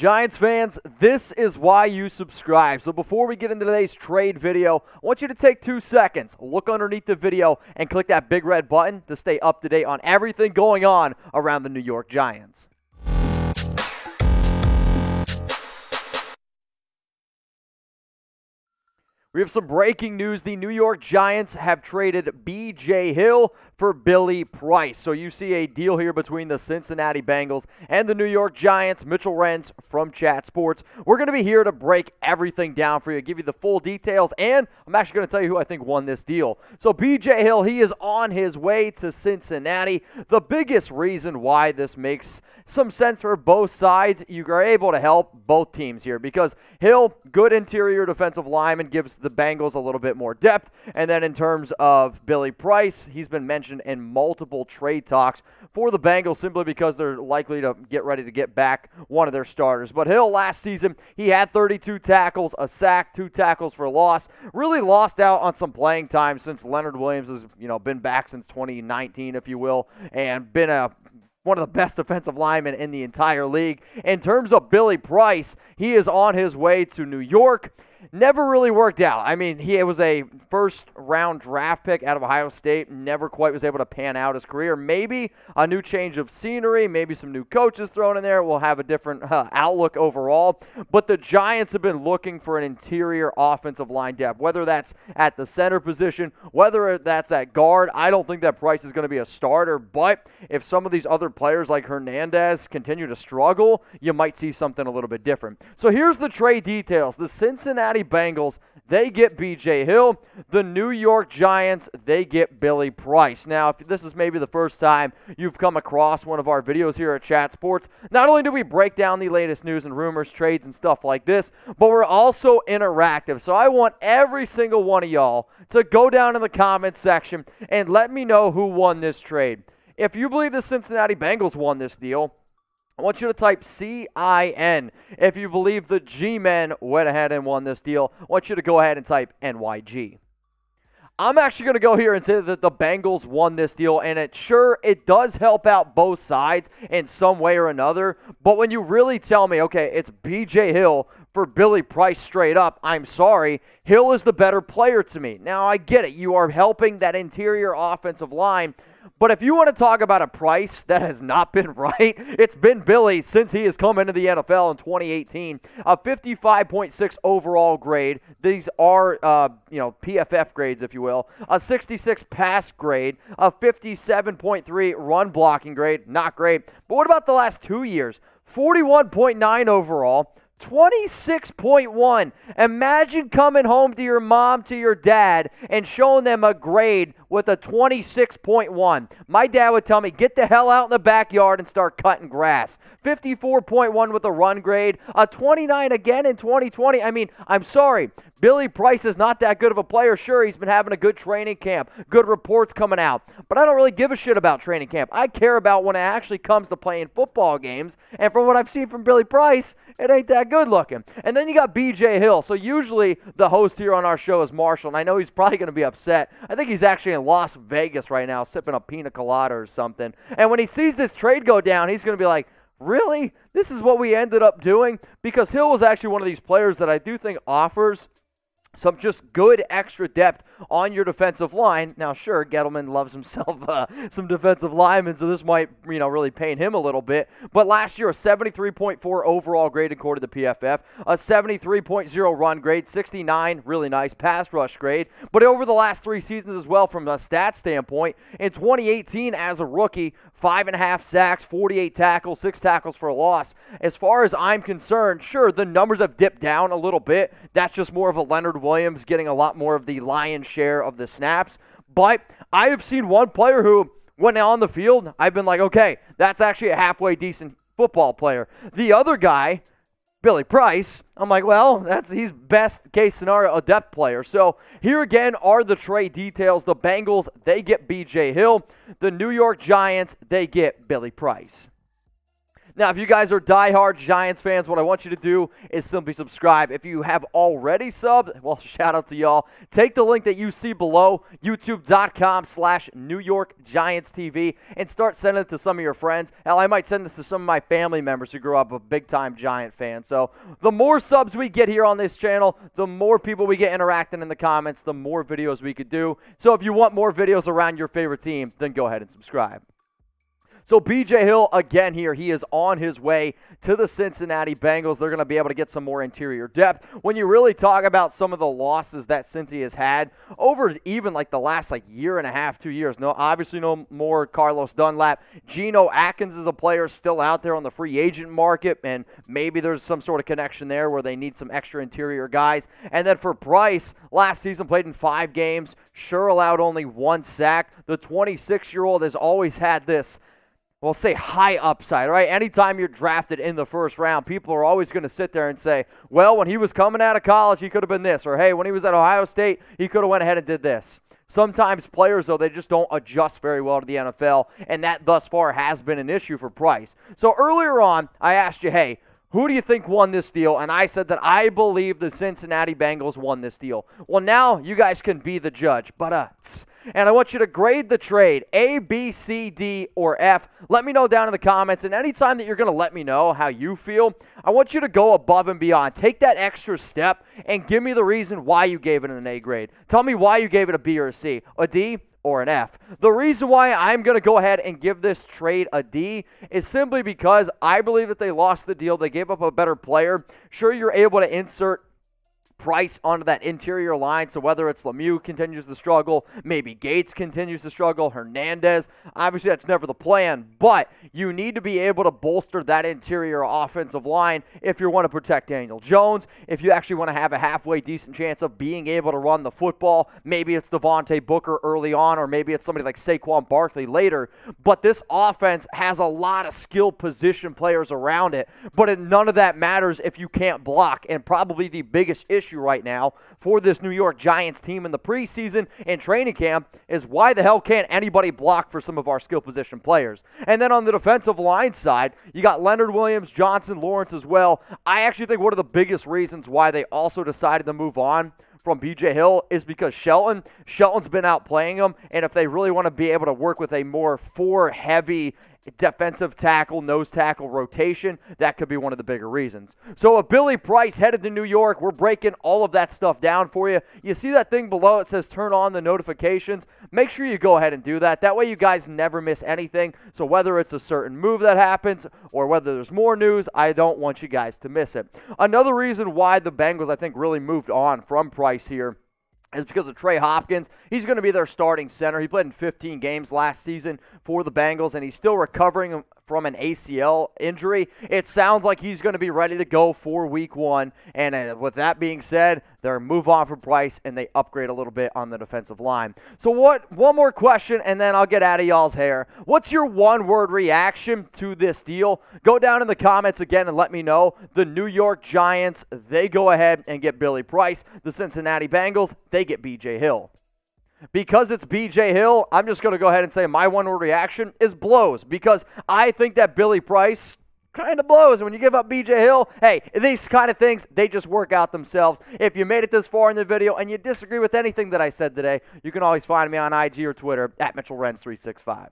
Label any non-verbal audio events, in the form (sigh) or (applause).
Giants fans, this is why you subscribe. So before we get into today's trade video, I want you to take two seconds, look underneath the video, and click that big red button to stay up to date on everything going on around the New York Giants. We have some breaking news. The New York Giants have traded BJ Hill for Billy Price. So you see a deal here between the Cincinnati Bengals and the New York Giants. Mitchell Renz from Chat Sports. We're going to be here to break everything down for you, give you the full details, and I'm actually going to tell you who I think won this deal. So BJ Hill, he is on his way to Cincinnati. The biggest reason why this makes some sense for both sides, you are able to help both teams here because Hill, good interior defensive lineman, gives the Bengals a little bit more depth. And then in terms of Billy Price, he's been mentioned in multiple trade talks for the Bengals simply because they're likely to get ready to get back one of their starters. But Hill last season, he had 32 tackles, a sack, two tackles for loss. Really lost out on some playing time since Leonard Williams has, you know, been back since 2019, if you will, and been a one of the best defensive linemen in the entire league. In terms of Billy Price, he is on his way to New York never really worked out. I mean, he was a first round draft pick out of Ohio State, never quite was able to pan out his career. Maybe a new change of scenery, maybe some new coaches thrown in there will have a different uh, outlook overall. But the Giants have been looking for an interior offensive line depth, whether that's at the center position, whether that's at guard. I don't think that Price is going to be a starter, but if some of these other players like Hernandez continue to struggle, you might see something a little bit different. So here's the trade details. The Cincinnati Cincinnati Bengals, they get BJ Hill. The New York Giants, they get Billy Price. Now, if this is maybe the first time you've come across one of our videos here at Chat Sports, not only do we break down the latest news and rumors, trades, and stuff like this, but we're also interactive. So I want every single one of y'all to go down in the comments section and let me know who won this trade. If you believe the Cincinnati Bengals won this deal, I want you to type CIN. If you believe the G Men went ahead and won this deal, I want you to go ahead and type NYG. I'm actually going to go here and say that the Bengals won this deal, and it sure it does help out both sides in some way or another. But when you really tell me, okay, it's BJ Hill for Billy Price straight up, I'm sorry, Hill is the better player to me. Now I get it, you are helping that interior offensive line, but if you want to talk about a price that has not been (laughs) right, it's been Billy since he has come into the NFL in 2018. A 55.6 overall grade. These are, uh, you know, PFF grades, if you will. A 66 pass grade. A 57.3 run blocking grade. Not great. But what about the last two years? 41.9 overall. 26.1. Imagine coming home to your mom, to your dad, and showing them a grade with a 26.1. My dad would tell me, get the hell out in the backyard and start cutting grass. 54.1 with a run grade, a 29 again in 2020. I mean, I'm sorry. Billy Price is not that good of a player. Sure, he's been having a good training camp, good reports coming out, but I don't really give a shit about training camp. I care about when it actually comes to playing football games, and from what I've seen from Billy Price, it ain't that good looking. And then you got BJ Hill. So usually the host here on our show is Marshall, and I know he's probably going to be upset. I think he's actually in Las Vegas right now sipping a pina colada or something. And when he sees this trade go down, he's going to be like, Really? This is what we ended up doing? Because Hill was actually one of these players that I do think offers some just good extra depth on your defensive line. Now, sure, Gettleman loves himself (laughs) uh, some defensive linemen, so this might, you know, really pain him a little bit. But last year, a 73.4 overall grade according to the PFF, a 73.0 run grade, 69, really nice pass rush grade. But over the last three seasons as well, from a stat standpoint, in 2018 as a rookie, five and a half sacks, 48 tackles, six tackles for a loss. As far as I'm concerned, sure, the numbers have dipped down a little bit. That's just more of a Leonard Williams getting a lot more of the lion's share of the snaps. But I have seen one player who, when on the field, I've been like, okay, that's actually a halfway decent football player. The other guy, Billy Price, I'm like, well, that's he's best case scenario a depth player. So here again are the trade details. The Bengals they get B.J. Hill. The New York Giants they get Billy Price. Now, if you guys are diehard Giants fans, what I want you to do is simply subscribe. If you have already subbed, (laughs) well, shout out to y'all. Take the link that you see below, youtube.com slash New York Giants TV, and start sending it to some of your friends. Hell, I might send this to some of my family members who grew up a big-time Giant fan. So the more subs we get here on this channel, the more people we get interacting in the comments, the more videos we could do. So if you want more videos around your favorite team, then go ahead and subscribe. So BJ Hill again here, he is on his way to the Cincinnati Bengals. They're going to be able to get some more interior depth. When you really talk about some of the losses that Cincy has had over even like the last like year and a half, two years. No, obviously no more Carlos Dunlap. Geno Atkins is a player still out there on the free agent market, and maybe there's some sort of connection there where they need some extra interior guys. And then for Price, last season played in five games, sure allowed only one sack. The 26 year old has always had this we'll say high upside, right? Anytime you're drafted in the first round, people are always going to sit there and say, well, when he was coming out of college, he could have been this, or hey, when he was at Ohio State, he could have went ahead and did this. Sometimes players, though, they just don't adjust very well to the NFL, and that thus far has been an issue for Price. So earlier on, I asked you, hey, who do you think won this deal? And I said that I believe the Cincinnati Bengals won this deal. Well, now you guys can be the judge. But uh, and I want you to grade the trade A, B, C, D, or F. Let me know down in the comments. And anytime that you're going to let me know how you feel, I want you to go above and beyond. Take that extra step and give me the reason why you gave it an A grade. Tell me why you gave it a B or a C, a D, or an F. The reason why I'm going to go ahead and give this trade a D is simply because I believe that they lost the deal. They gave up a better player. Sure, you're able to insert Price onto that interior line. So whether it's Lemieux continues to struggle, maybe Gates continues to struggle, Hernandez, obviously that's never the plan, but you need to be able to bolster that interior offensive line if you want to protect Daniel Jones, if you actually want to have a halfway decent chance of being able to run the football. Maybe it's Devontae Booker early on, or maybe it's somebody like Saquon Barkley later. But this offense has a lot of skilled position players around it, but none of that matters if you can't block. And probably the biggest issue issue right now for this New York Giants team in the preseason and training camp is why the hell can't anybody block for some of our skill position players? And then on the defensive line side, you got Leonard Williams, Johnson, Lawrence as well. I actually think one of the biggest reasons why they also decided to move on from BJ Hill is because Shelton Shelton's been out playing him, and if they really want to be able to work with a more four heavy defensive tackle, nose tackle rotation. That could be one of the bigger reasons. So, a Billy Price headed to New York, we're breaking all of that stuff down for you. You see that thing below? It says turn on the notifications. Make sure you go ahead and do that. That way, you guys never miss anything. So, whether it's a certain move that happens or whether there's more news, I don't want you guys to miss it. Another reason why the Bengals, I think, really moved on from Price here is because of Trey Hopkins. He's going to be their starting center. He played in 15 games last season for the Bengals, and he's still recovering from an ACL injury. It sounds like he's going to be ready to go for week one. And uh, with that being said, they move on from Price and they upgrade a little bit on the defensive line. So, what? One more question, and then I'll get out of y'all's hair. What's your one word reaction to this deal? Go down in the comments again and let me know. The New York Giants, they go ahead and get Billy Price. The Cincinnati Bengals, they get BJ Hill. Because it's BJ Hill, I'm just going to go ahead and say my one word reaction is blows because I think that Billy Price kind of blows. When you give up BJ Hill, hey, these kind of things, they just work out themselves. If you made it this far in the video and you disagree with anything that I said today, you can always find me on IG or Twitter at Mitchell Renz 365